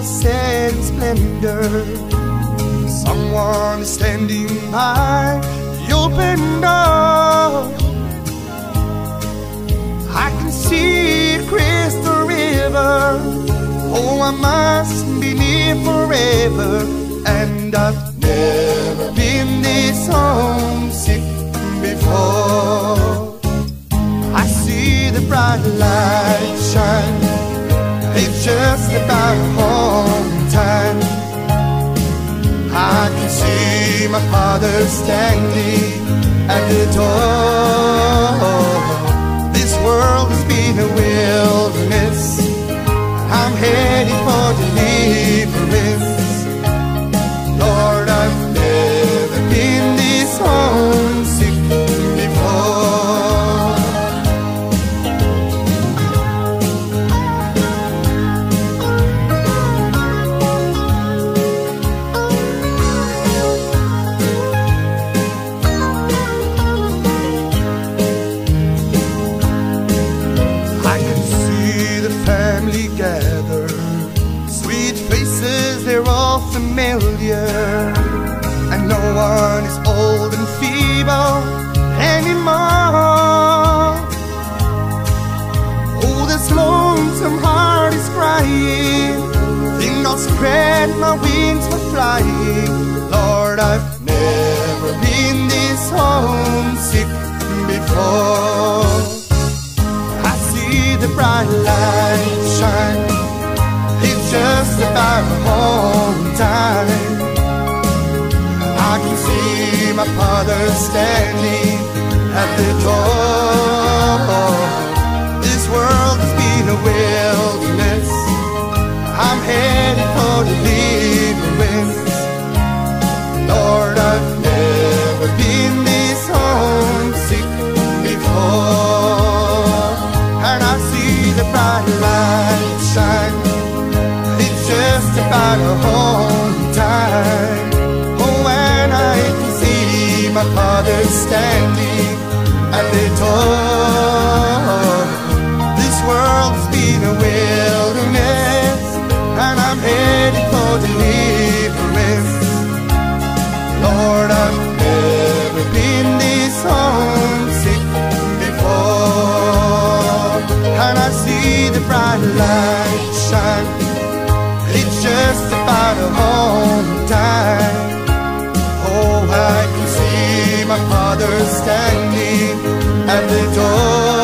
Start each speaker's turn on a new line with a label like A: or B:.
A: in splendor. Someone is standing by the open door. I can see a crystal river. Oh, I must be near forever. And I've never been this homesick before. I see the bright light. Just about home in time. I can see my father standing at the door. This world has been a wilderness. I'm headed for deliverance. Familiar. And no one is old and feeble anymore. Oh, this lonesome heart is crying. Think I'll spread my wings for flying. Lord, I've never been this homesick before. I see the bright light shine. It's just about home time. My father standing at the door. This world has been a wilderness. I'm headed for deliverance. Lord, I've never been this homesick before. And I see the bright light shine. It's just about a home standing at the door. This world's been a wilderness, and I'm headed for deliverance. Lord, I've never been this homesick before. And I see the bright light shine. It's just about a home time. My father standing at the door.